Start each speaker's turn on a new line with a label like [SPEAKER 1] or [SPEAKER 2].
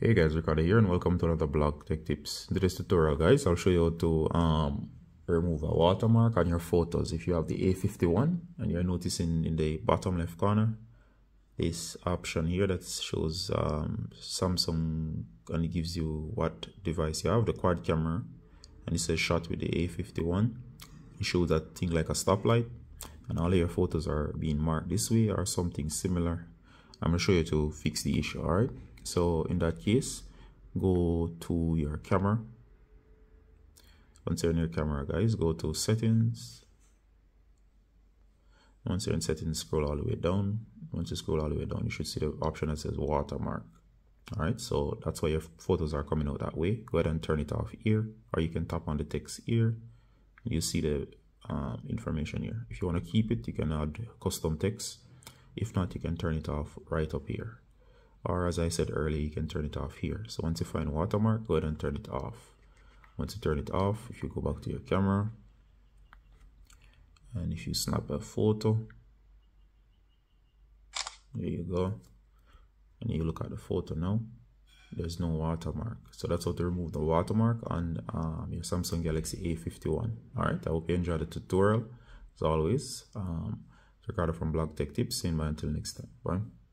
[SPEAKER 1] Hey guys, Ricardo here and welcome to another blog tech tips. In this tutorial guys, I'll show you how to um, remove a watermark on your photos. If you have the A51 and you're noticing in the bottom left corner, this option here that shows um, Samsung and it gives you what device you have, the quad camera, and it says shot with the A51. It shows that thing like a stoplight and all your photos are being marked this way or something similar. I'm gonna show you to fix the issue, alright? So in that case go to your camera. Once you're in your camera guys go to settings. Once you're in settings scroll all the way down. Once you scroll all the way down you should see the option that says watermark. All right so that's why your photos are coming out that way. Go ahead and turn it off here or you can tap on the text here. You see the um, information here. If you want to keep it you can add custom text. If not you can turn it off right up here or as I said earlier you can turn it off here. So once you find watermark go ahead and turn it off. Once you turn it off if you go back to your camera and if you snap a photo there you go. And you look at the photo now there's no watermark. So that's how to remove the watermark on um, your Samsung Galaxy A51. All right I hope you enjoyed the tutorial as always. Um, Ricardo from Blog Tech Tips saying bye until next time. Bye